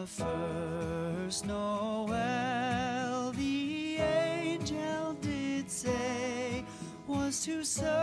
the first Noel, the angel did say, was to serve.